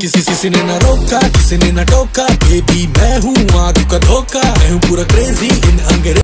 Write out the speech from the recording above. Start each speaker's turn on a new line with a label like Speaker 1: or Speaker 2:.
Speaker 1: किसी किसी ने ना रोका, किसी ने ना टोका बेबी मैं हूँ आग का धोखा, मैं हूँ पूरा क्रेजी इन अंग्रेज़